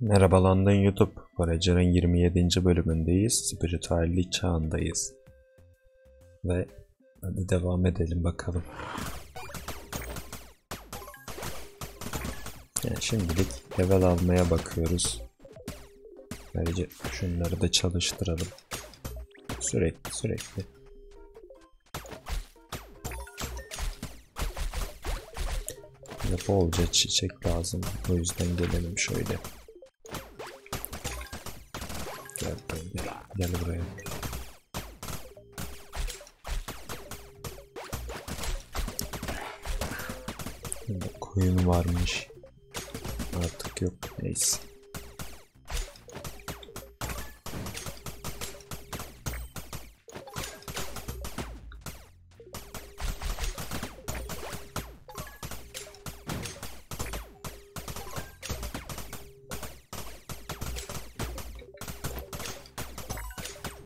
Merhaba London YouTube. Voyager'ın 27. bölümündeyiz. Spiritüellik çağındayız. Ve hadi devam edelim bakalım. Yani şimdilik level almaya bakıyoruz. Ayrıca şunları da çalıştıralım. Sürekli sürekli. Bolca çiçek lazım. O yüzden gelelim şöyle. Buraya. Gel, gel buraya. Burada koyun varmış. Artık yok. Neyse.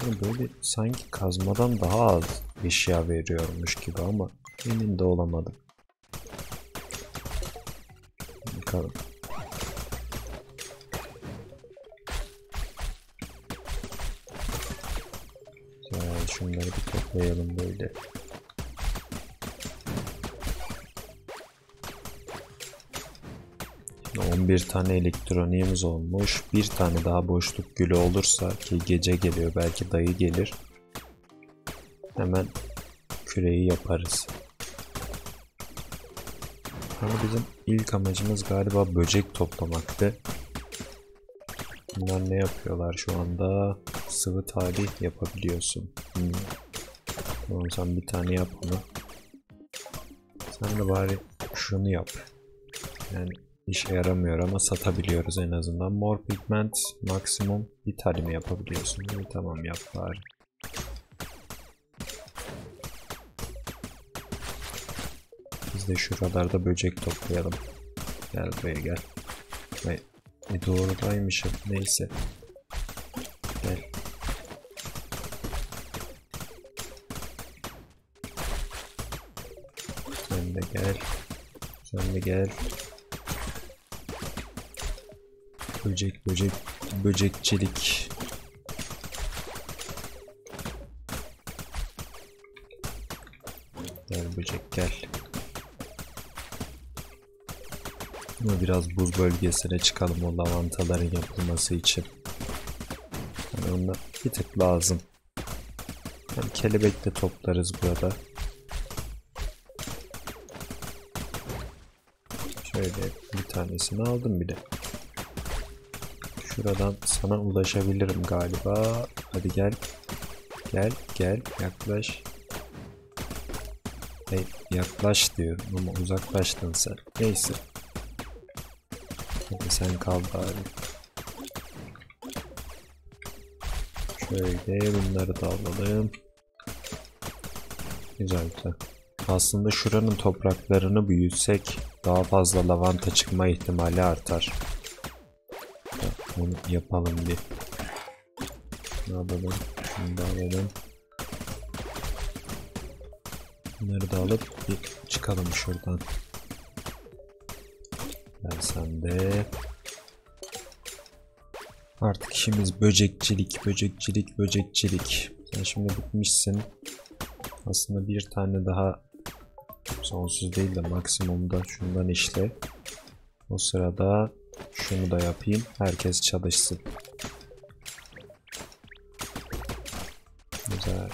Böyle sanki kazmadan daha az eşya veriyormuş gibi ama emin de olamadım. Bakalım. Şunları bir toplayalım böyle. Şimdi 11 tane elektroniğimiz olmuş. Bir tane daha boşluk gülü olursa ki gece geliyor belki dayı gelir. Hemen küreyi yaparız. Ama bizim ilk amacımız galiba böcek toplamaktı. Bunlar ne yapıyorlar şu anda? Sıvı tarih yapabiliyorsun. Hmm. Tamam sen bir tane yap onu. Sen de bari şunu yap. Yani işe yaramıyor ama satabiliyoruz en azından. More pigment maksimum bir tane mi yapabiliyorsun? İyi, tamam yap bari. Biz de şuralarda böcek toplayalım. Gel buraya gel. Ay, e doğrudaymışım. Neyse. Gel. Sen de gel. Sen de gel. Böcek böcek böcekçilik. Gel böcek gel. Ama biraz buz bölgesine çıkalım o lavantaların yapılması için. Yani onda bir tık lazım. Yani kelebek de toplarız burada. Şöyle bir tanesini aldım bile. Şuradan sana ulaşabilirim galiba. Hadi gel. Gel gel yaklaş. Hey yaklaş diyorum ama uzaklaştın sen. Neyse. Hadi sen kal bari. Şöyle bunları da alalım. Güzel güzel. Aslında şuranın topraklarını büyütsek daha fazla lavanta çıkma ihtimali artar. Onu yapalım bir. Ne alalım? Şunu da alalım. Bunları da alıp bir çıkalım şuradan. Gel sen de. Artık işimiz böcekçilik, böcekçilik, böcekçilik. Sen şimdi bitmişsin. Aslında bir tane daha sonsuz değil de maksimumda şundan işle. O sırada şunu da yapayım. Herkes çalışsın. Güzel.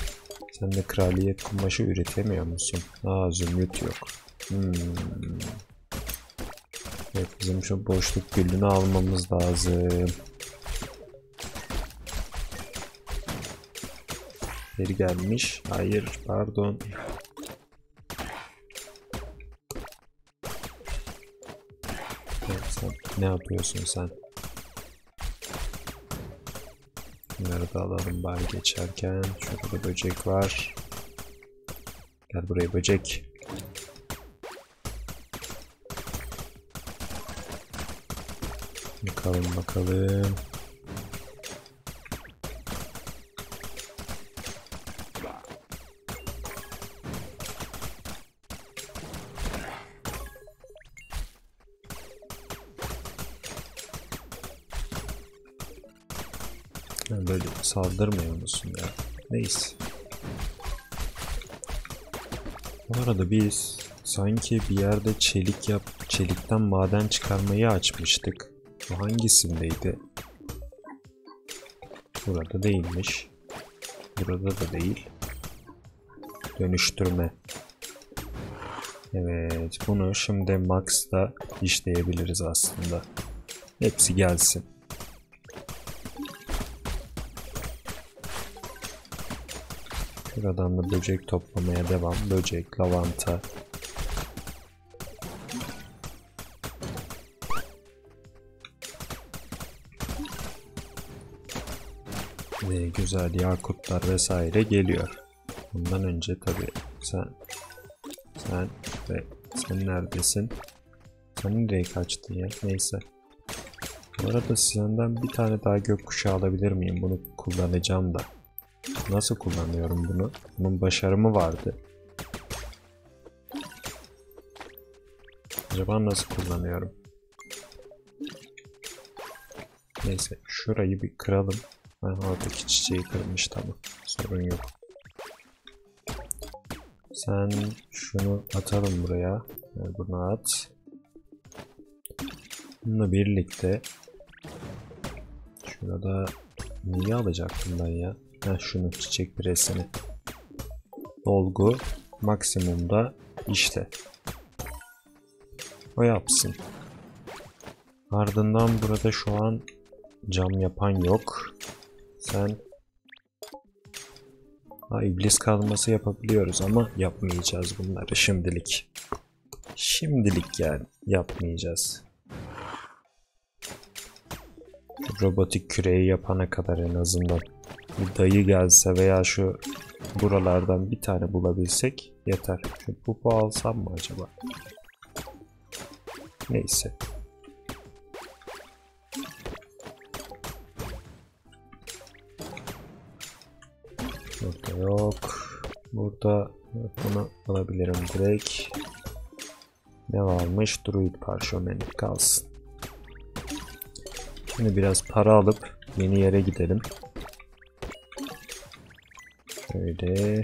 Sen de kraliyet kumaşı üretemiyor musun? Aa zümrüt yok. Hmm. Evet bizim şu boşluk gülünü almamız lazım. Geri gelmiş. Hayır pardon. Evet, sen ne yapıyorsun sen? Bunları da alalım bari geçerken. Şurada da böcek var. Gel buraya böcek. Bakalım bakalım. Ha, böyle saldırmıyor musun ya? Neyse. Bu arada biz sanki bir yerde çelik yap, çelikten maden çıkarmayı açmıştık. Bu hangisindeydi? Burada değilmiş. Burada da değil. Dönüştürme. Evet, bunu şimdi Max'ta işleyebiliriz aslında. Hepsi gelsin. Şuradan da böcek toplamaya devam. Böcek, lavanta. Ve güzel yakutlar vesaire geliyor. Bundan önce tabi sen sen ve sen neredesin? Sen nereye kaçtın ya? Neyse. Bu arada senden bir tane daha gökkuşağı alabilir miyim? Bunu kullanacağım da. Nasıl kullanıyorum bunu? Bunun başarımı vardı. Acaba nasıl kullanıyorum? Neyse şurayı bir kıralım. Ben oradaki çiçeği kırmış tamam. Sorun yok. Sen şunu atalım buraya. Yani bunu at. Bununla birlikte şurada niye alacaktım ben ya? Heh, şunu çiçek presini. Dolgu maksimumda işte. O yapsın. Ardından burada şu an cam yapan yok. Sen ha, iblis kalması yapabiliyoruz ama yapmayacağız bunları şimdilik. Şimdilik yani yapmayacağız. Robotik küreği yapana kadar en azından bir dayı gelse veya şu buralardan bir tane bulabilsek yeter. Şu pupu alsam mı acaba? Neyse. Burada yok. Burada bunu alabilirim direkt. Ne varmış? Druid parşömeni kalsın. Şimdi biraz para alıp yeni yere gidelim. Şöyle.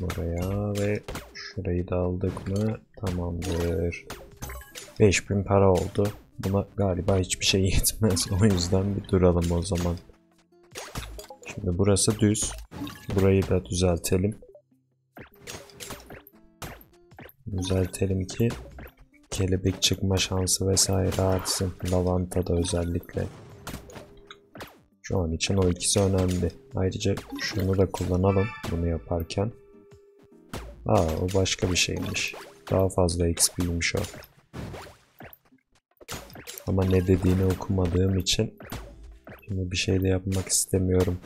Buraya ve şurayı da aldık mı? Tamamdır. 5000 para oldu. Buna galiba hiçbir şey yetmez. O yüzden bir duralım o zaman. Şimdi burası düz. Burayı da düzeltelim. Düzeltelim ki kelebek çıkma şansı vesaire artsın. Lavanta da özellikle. Şu an için o ikisi önemli. Ayrıca şunu da kullanalım bunu yaparken. Aa o başka bir şeymiş. Daha fazla XP'ymiş o. Ama ne dediğini okumadığım için şimdi bir şey de yapmak istemiyorum.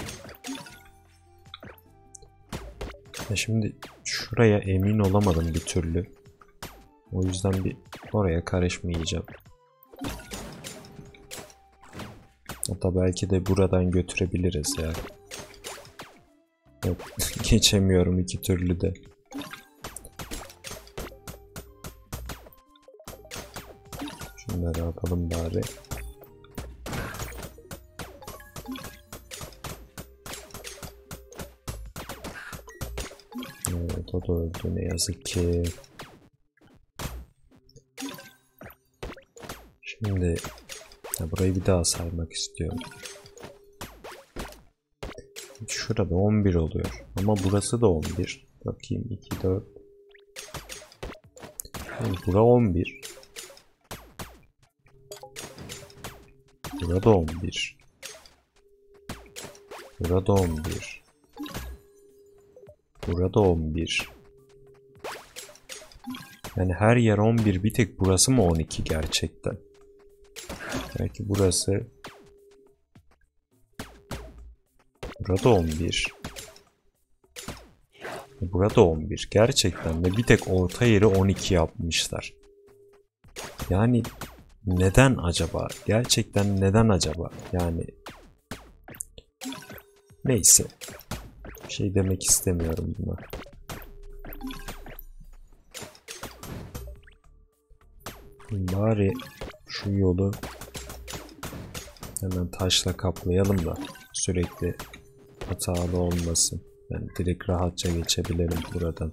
Ya şimdi şuraya emin olamadım bir türlü. O yüzden bir oraya karışmayacağım. Hatta belki de buradan götürebiliriz ya. Yok, geçemiyorum iki türlü de. Şunları atalım bari. Evet o da öldü ne yazık ki. Şimdi ya burayı bir daha saymak istiyorum. Şurada 11 oluyor. Ama burası da 11. Bakayım 2, 4. Yani bura 11. Burada 11. Burada 11. Burada 11. Yani her yer 11 bir tek burası mı 12 gerçekten? Belki burası Burada 11 Burada 11 gerçekten de bir tek orta yeri 12 yapmışlar. Yani neden acaba? Gerçekten neden acaba? Yani neyse. Bir şey demek istemiyorum buna. Bari şu yolu hemen taşla kaplayalım da sürekli hatalı olmasın. Yani direkt rahatça geçebilirim buradan.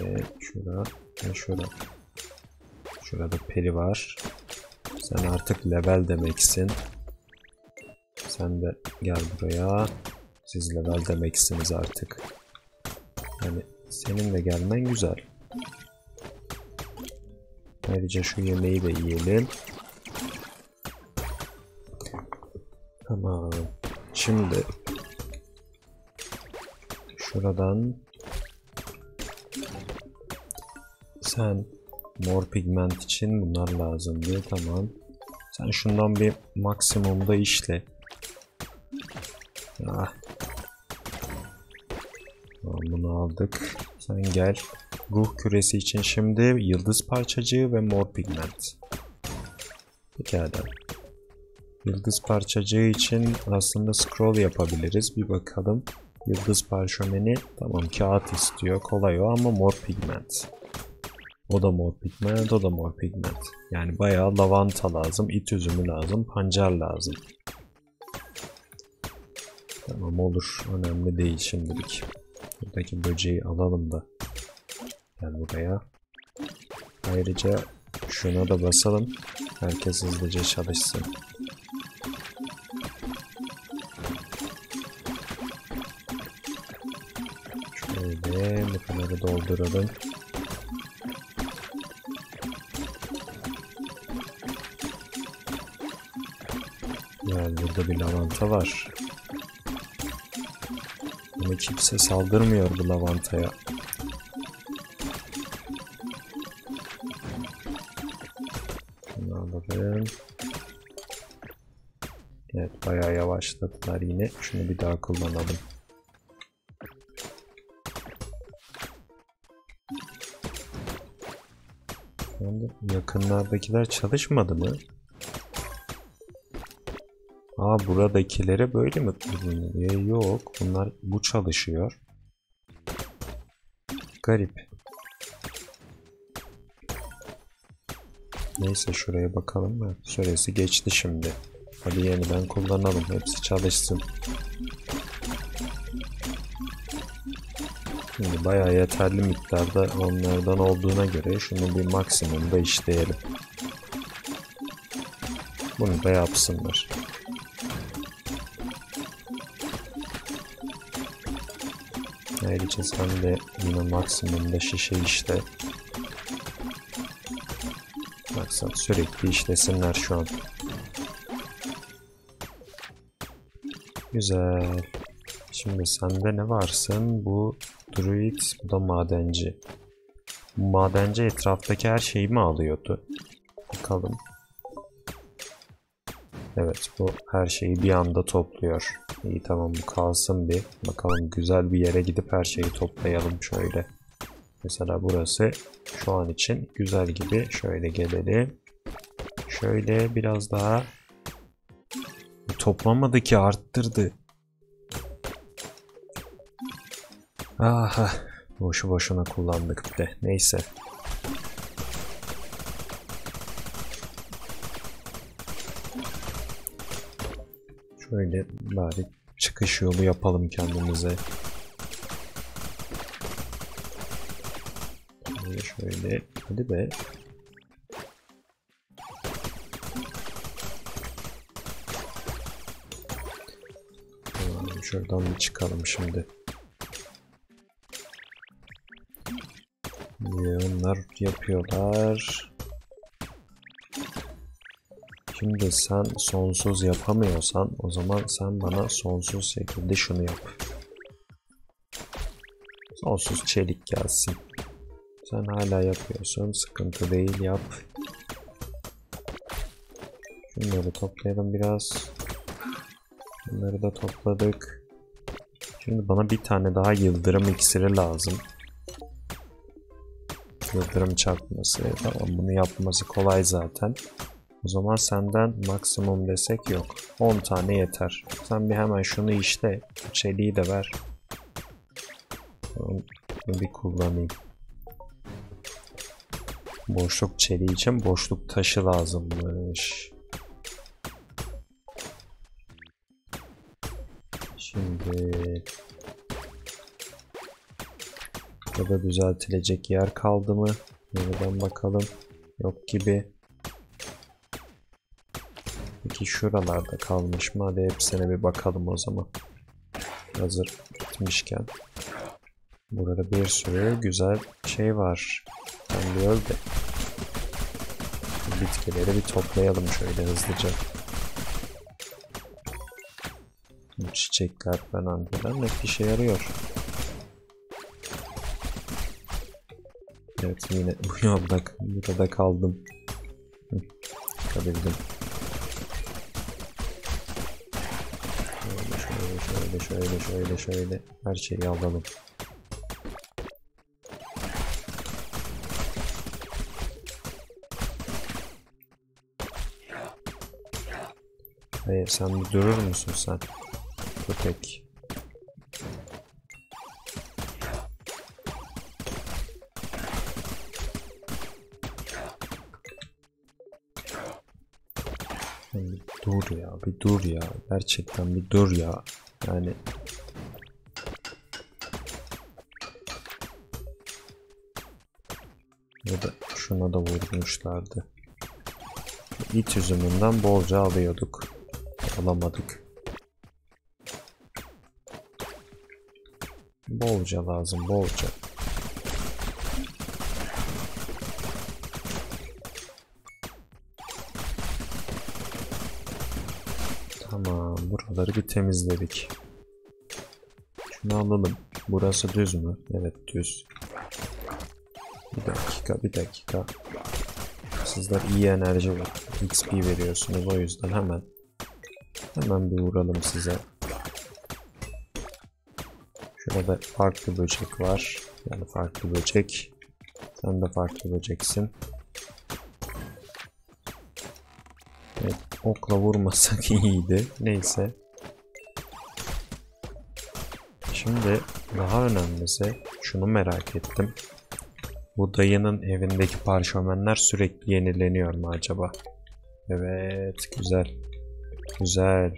Evet şurada ve şurada. Şurada peri var. Sen artık level demeksin. Sen de gel buraya. Siz level demeksiniz artık. Yani senin de gelmen güzel. Ayrıca şu yemeği de yiyelim. Tamam. Şimdi şuradan sen mor pigment için bunlar lazımdı. Tamam. Sen şundan bir maksimumda işle. Ah. Tamam, bunu aldık. Sen gel. Ruh küresi için şimdi yıldız parçacığı ve mor pigment. Pekala. Yıldız parçacığı için aslında scroll yapabiliriz. Bir bakalım. Yıldız parşömeni tamam kağıt istiyor. Kolay o ama mor pigment. O da mor pigment, o da mor pigment. Yani bayağı lavanta lazım, it üzümü lazım, pancar lazım. Tamam olur. Önemli değil şimdilik. Buradaki böceği alalım da. Gel buraya. Ayrıca şuna da basalım. Herkes hızlıca çalışsın. Şöyle bu kadarı dolduralım. Yani burada bir lavanta var. Ama kimse saldırmıyor bu lavantaya. Şunu alalım. Evet bayağı yavaşladılar yine. Şunu bir daha kullanalım. Yakınlardakiler çalışmadı mı? Aa buradakilere böyle mi kullanılıyor? Yok. Bunlar bu çalışıyor. Garip. Neyse şuraya bakalım mı? Süresi geçti şimdi. Hadi yeniden kullanalım. Hepsi çalışsın. Şimdi bayağı yeterli miktarda onlardan olduğuna göre şunu bir maksimumda işleyelim. Bunu da yapsınlar. Ayrıca sen de yine maksimumda şişe işte. Maksat sürekli işlesinler şu an. Güzel. Şimdi sende ne varsın? Bu druid, bu da madenci. Madenci etraftaki her şeyi mi alıyordu? Bakalım. Evet bu her şeyi bir anda topluyor. İyi tamam bu kalsın bir. Bakalım güzel bir yere gidip her şeyi toplayalım şöyle. Mesela burası şu an için güzel gibi. Şöyle gelelim. Şöyle biraz daha toplamadı ki arttırdı. Aha boşu boşuna kullandık bir de. Neyse. Şöyle bari çıkış yolu yapalım kendimize. Şöyle şöyle. Hadi be. Şuradan bir çıkalım şimdi. Onlar yapıyorlar? Şimdi sen sonsuz yapamıyorsan o zaman sen bana sonsuz şekilde şunu yap. Sonsuz çelik gelsin. Sen hala yapıyorsun. Sıkıntı değil yap. Şunları toplayalım biraz. Bunları da topladık. Şimdi bana bir tane daha yıldırım iksiri lazım. Yıldırım çarpması. Tamam bunu yapması kolay zaten. O zaman senden maksimum desek yok. 10 tane yeter. Sen bir hemen şunu işte. Çeliği de ver. Onu bir kullanayım. Boşluk çeliği için boşluk taşı lazımmış. Şimdi Burada düzeltilecek yer kaldı mı? Yeniden bakalım. Yok gibi. Peki şuralarda kalmış mı? Hadi hepsine bir bakalım o zaman. Hazır bitmişken. Burada bir sürü güzel şey var. Ben bir öl de. Bitkileri bir toplayalım şöyle hızlıca. Bu çiçekler falan filan hep işe yarıyor. Evet yine bu yolda burada kaldım. Hı, Kabildim. Şöyle şöyle şöyle şöyle şöyle her şeyi alalım. Hayır sen durur musun sen? Köpek. Bir dur ya. Gerçekten bir dur ya. Yani ya da şuna da vurmuşlardı. İt üzümünden bolca alıyorduk. Alamadık. Bolca lazım, bolca. Buraları bir temizledik. Şunu alalım. Burası düz mü? Evet, düz. Bir dakika, bir dakika. Sizler iyi enerji var. XP veriyorsunuz o yüzden hemen hemen bir vuralım size. Şurada farklı böcek var. Yani farklı böcek. Sen de farklı böceksin. Evet, okla vurmasak iyiydi. Neyse. Şimdi daha önemlisi şunu merak ettim. Bu dayının evindeki parşömenler sürekli yenileniyor mu acaba? Evet, güzel. Güzel.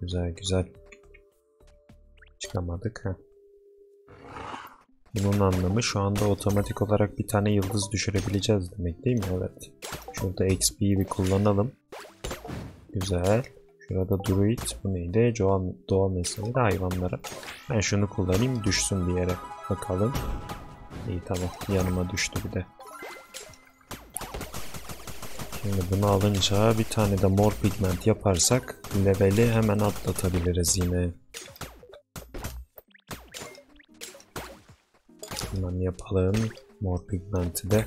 Güzel, güzel. Çıkamadık ha. Bunun anlamı şu anda otomatik olarak bir tane yıldız düşürebileceğiz demek değil mi? Evet. Şurada XP'yi bir kullanalım. Güzel. Şurada druid. Bu neydi? Doğa, doğa mesleği de hayvanlara. Ben şunu kullanayım düşsün bir yere. Bakalım. İyi tamam. Yanıma düştü bir de. Şimdi bunu alınca bir tane de mor pigment yaparsak leveli hemen atlatabiliriz yine. Hemen yapalım. Mor pigmenti de.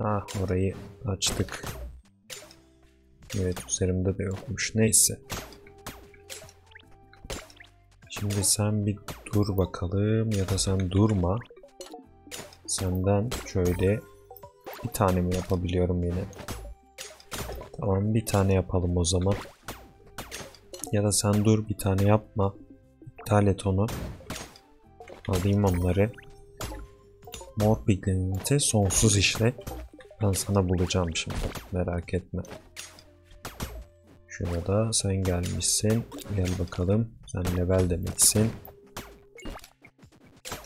Ah orayı açtık. Evet üzerimde de yokmuş. Neyse. Şimdi sen bir dur bakalım ya da sen durma. Senden şöyle bir tane mi yapabiliyorum yine? Tamam bir tane yapalım o zaman. Ya da sen dur bir tane yapma. İptal et onu. Alayım onları. Mor sonsuz işle. Ben sana bulacağım şimdi. Merak etme. Şurada sen gelmişsin. Gel bakalım. Sen level demeksin.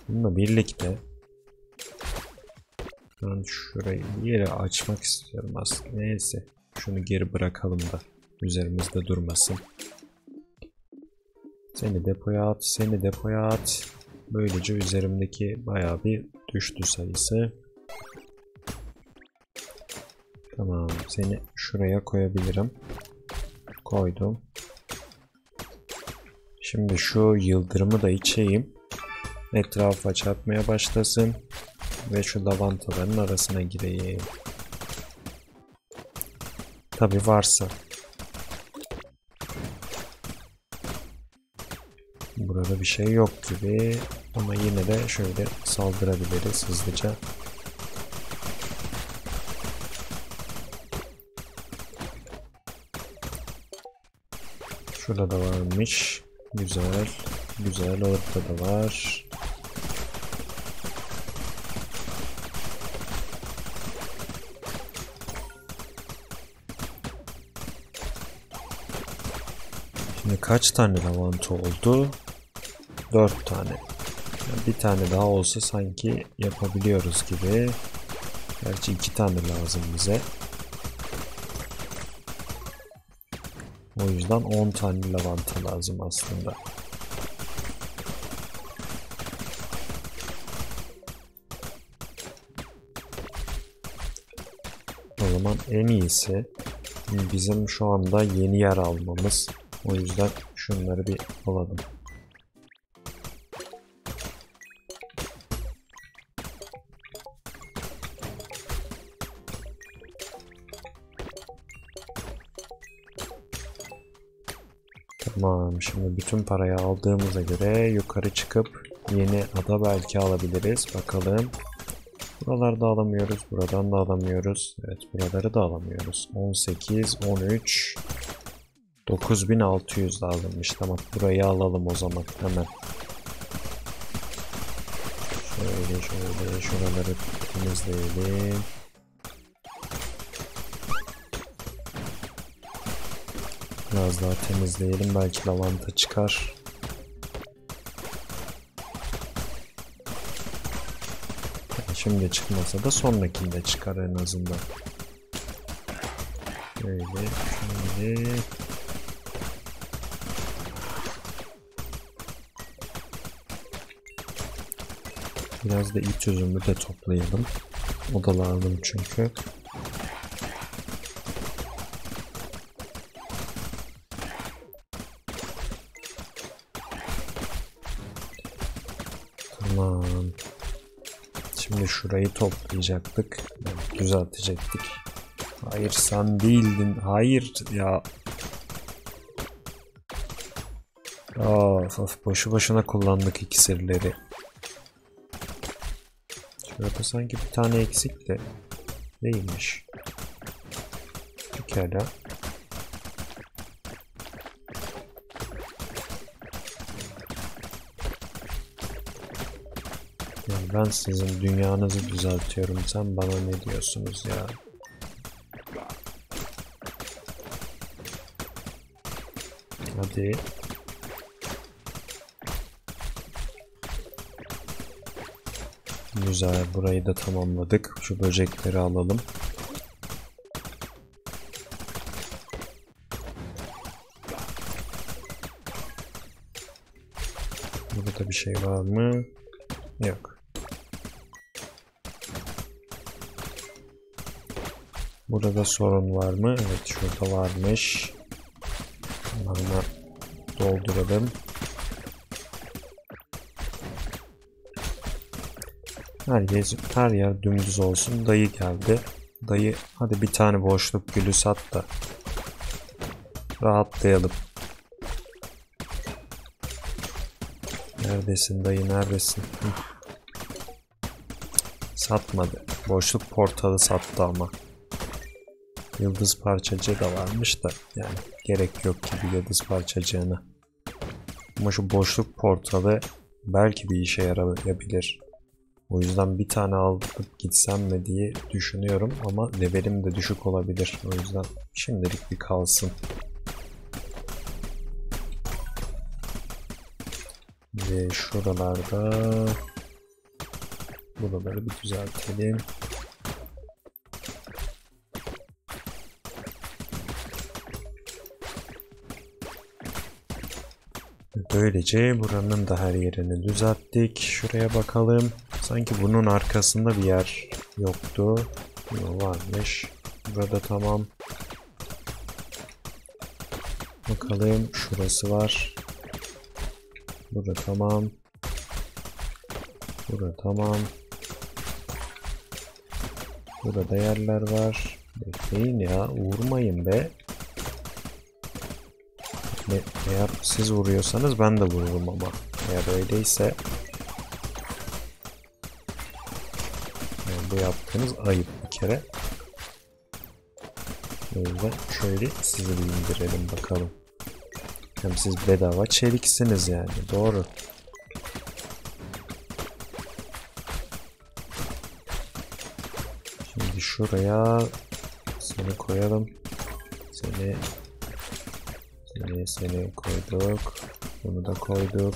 Bununla birlikte ben şurayı bir yere açmak istiyorum aslında. Neyse. Şunu geri bırakalım da üzerimizde durmasın. Seni depoya at, seni depoya at. Böylece üzerimdeki bayağı bir düştü sayısı. Tamam, seni şuraya koyabilirim. Koydum. Şimdi şu yıldırımı da içeyim. Etrafa çarpmaya başlasın. Ve şu lavantaların arasına gireyim. Tabi varsa. Burada bir şey yok gibi. Ama yine de şöyle saldırabiliriz hızlıca. Şurada da varmış. Güzel. Güzel. Orada da var. Şimdi kaç tane lavanta oldu? 4 tane. Yani bir tane daha olsa sanki yapabiliyoruz gibi. Gerçi iki tane lazım bize. O yüzden 10 tane lavanta lazım aslında. O zaman en iyisi bizim şu anda yeni yer almamız. O yüzden şunları bir alalım. Tamam şimdi bütün parayı aldığımıza göre yukarı çıkıp yeni ada belki alabiliriz. Bakalım. Buralarda alamıyoruz. Buradan da alamıyoruz. Evet buraları da alamıyoruz. 18, 13, 9600 lazımmış. Tamam burayı alalım o zaman hemen. Şöyle şöyle şuraları temizleyelim. Biraz daha temizleyelim. Belki lavanta çıkar. Şimdi çıkmasa da sonrakinde çıkar en azından. Şöyle, şöyle. Biraz da iç üzümü de toplayalım. O çünkü. Şurayı toplayacaktık. Düzeltecektik. Hayır sen değildin. Hayır ya. Of of boşu boşuna kullandık iksirleri. Şurada sanki bir tane eksik de değilmiş. Pekala. Yani ben sizin dünyanızı düzeltiyorum. Sen bana ne diyorsunuz ya? Hadi. Güzel. Burayı da tamamladık. Şu böcekleri alalım. Burada bir şey var mı? Yok. Burada sorun var mı? Evet şurada varmış. Bunları dolduralım. Her yer, her yer dümdüz olsun. Dayı geldi. Dayı hadi bir tane boşluk gülü sat da rahatlayalım. Neredesin dayı neredesin? Satmadı. Boşluk portalı sattı ama. Yıldız parçacığı da varmış da yani gerek yok gibi yıldız parçacığına. Ama şu boşluk portalı belki bir işe yarayabilir. O yüzden bir tane alıp gitsem mi diye düşünüyorum ama levelim de düşük olabilir. O yüzden şimdilik bir kalsın. Ve şuralarda buraları bir düzeltelim. Böylece buranın da her yerini düzelttik. Şuraya bakalım. Sanki bunun arkasında bir yer yoktu. Yok varmış. Burada tamam. Bakalım şurası var. Burada tamam. Burada tamam. Burada yerler var. Bekleyin ya. Vurmayın be. Ne, eğer siz vuruyorsanız ben de vururum ama. Eğer öyleyse yani bu yaptığınız ayıp bir kere. O yüzden şöyle sizi bir indirelim bakalım. Hem siz bedava çeliksiniz yani. Doğru. Şimdi şuraya seni koyalım. Seni Seni, seni koyduk. Bunu da koyduk.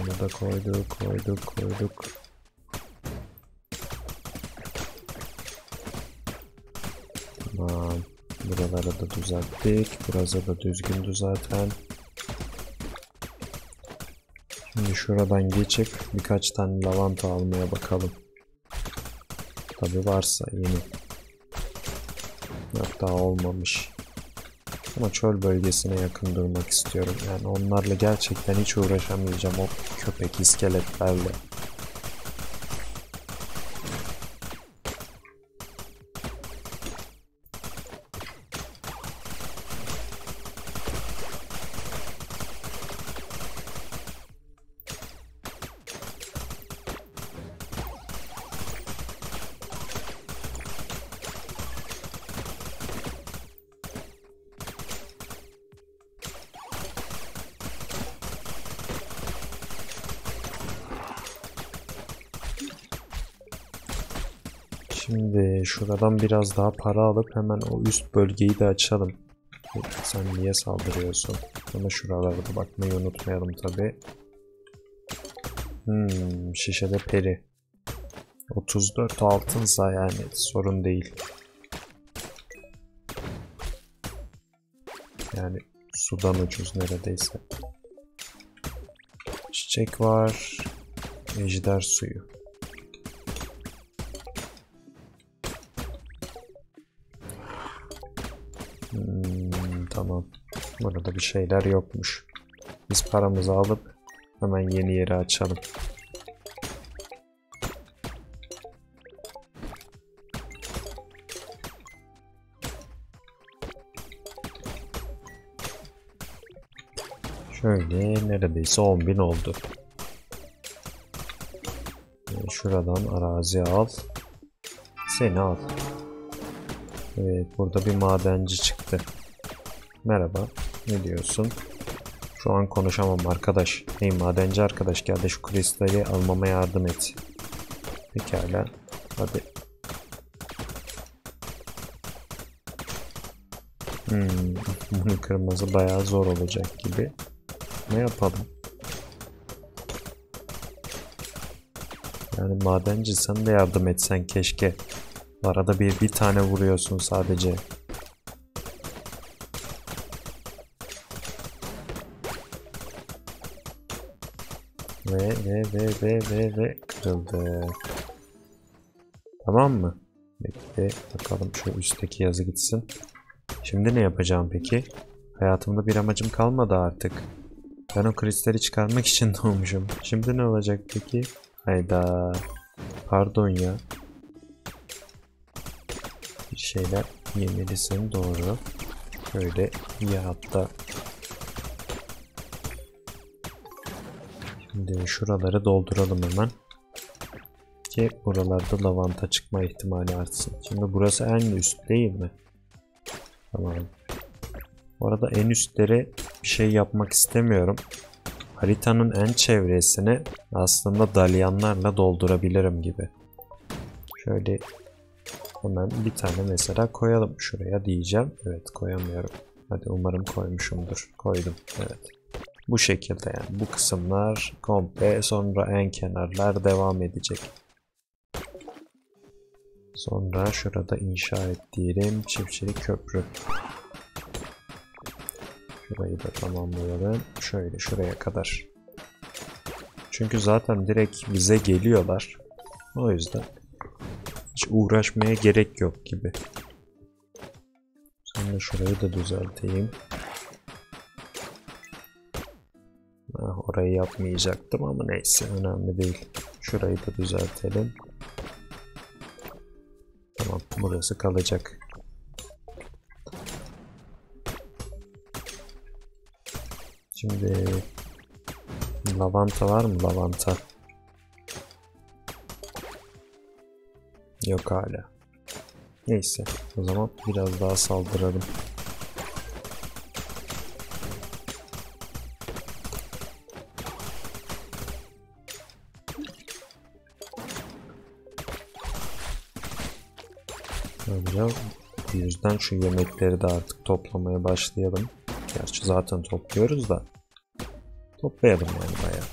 Bunu da koyduk, koyduk, koyduk. Tamam. Buraları da düzelttik. Burası da düzgündü zaten. Şimdi şuradan geçip birkaç tane lavanta almaya bakalım. Tabi varsa yeni. Daha olmamış. Ama çöl bölgesine yakın durmak istiyorum. Yani onlarla gerçekten hiç uğraşamayacağım o köpek iskeletlerle. Şuradan biraz daha para alıp hemen o üst bölgeyi de açalım. Sen niye saldırıyorsun? Ama şuralara da bakmayı unutmayalım tabi. Hmm, şişede peri. 34 altınsa yani sorun değil. Yani sudan ucuz neredeyse. Çiçek var. Ejder suyu. Tamam. Burada bir şeyler yokmuş. Biz paramızı alıp hemen yeni yeri açalım. Şöyle neredeyse 10.000 oldu. Ee, Şuradan arazi al. Seni al. Evet, burada bir madenci çıktı. Merhaba, ne diyorsun? Şu an konuşamam arkadaş. Hey madenci arkadaş gel de şu kristali almama yardım et. Pekala, hadi. Hmm, bunu kırması bayağı zor olacak gibi. Ne yapalım? Yani madenci sen de yardım etsen keşke. Arada bir bir tane vuruyorsun sadece. Ve ve ve kırıldı. Tamam mı? Bekle bakalım şu üstteki yazı gitsin. Şimdi ne yapacağım peki? Hayatımda bir amacım kalmadı artık. Ben o kristali çıkarmak için doğmuşum. Şimdi ne olacak peki? Hayda. Pardon ya bir şeyler yemelisin doğru. Böyle iyi hatta. Şimdi şuraları dolduralım hemen. Ki buralarda lavanta çıkma ihtimali artsın. Şimdi burası en üst değil mi? Tamam. Bu arada en üstlere bir şey yapmak istemiyorum. Haritanın en çevresini aslında dalyanlarla doldurabilirim gibi. Şöyle Hemen bir tane mesela koyalım şuraya diyeceğim. Evet koyamıyorum. Hadi umarım koymuşumdur. Koydum. Evet. Bu şekilde yani bu kısımlar komple sonra en kenarlar devam edecek. Sonra şurada inşa ettiğim çiftçilik köprü. Şurayı da tamamlayalım. Şöyle şuraya kadar. Çünkü zaten direkt bize geliyorlar. O yüzden hiç uğraşmaya gerek yok gibi. Sonra şurayı da düzelteyim. Ah, orayı yapmayacaktım ama neyse önemli değil. Şurayı da düzeltelim. Tamam burası kalacak. Şimdi lavanta var mı lavanta? Yok hala. Neyse o zaman biraz daha saldıralım. Yüzden şu yemekleri de artık toplamaya başlayalım. Gerçi zaten topluyoruz da. Toplayalım yani bayağı.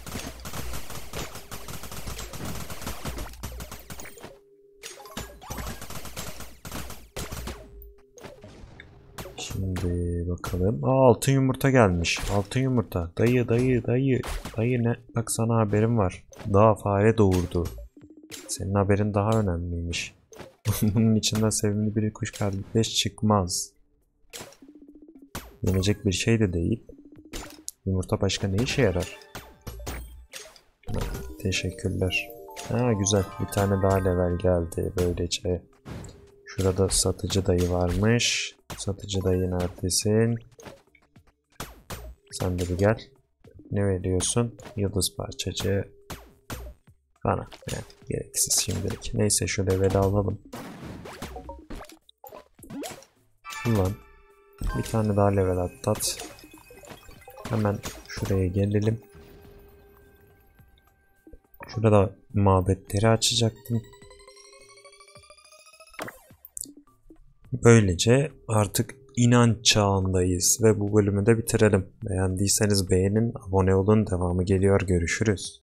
Şimdi bakalım. Aa altın yumurta gelmiş. Altın yumurta. Dayı dayı dayı. Dayı ne? Bak sana haberim var. Daha fare doğurdu. Senin haberin daha önemliymiş. Bunun içinden sevimli bir kuş kardeş çıkmaz. Yenecek bir şey de değil. Yumurta başka ne işe yarar? Teşekkürler. Ha güzel. Bir tane daha level geldi böylece. Şurada satıcı dayı varmış. Satıcı dayı neredesin? Sen de bir gel. Ne veriyorsun? Yıldız parçacı. Bana. Yani gereksiz şimdilik. Neyse şu leveli alalım. Ulan. Bir tane daha level atlat. Hemen şuraya gelelim. Şurada mabetleri açacaktım. Böylece artık inanç çağındayız ve bu bölümü de bitirelim. Beğendiyseniz beğenin, abone olun, devamı geliyor. Görüşürüz.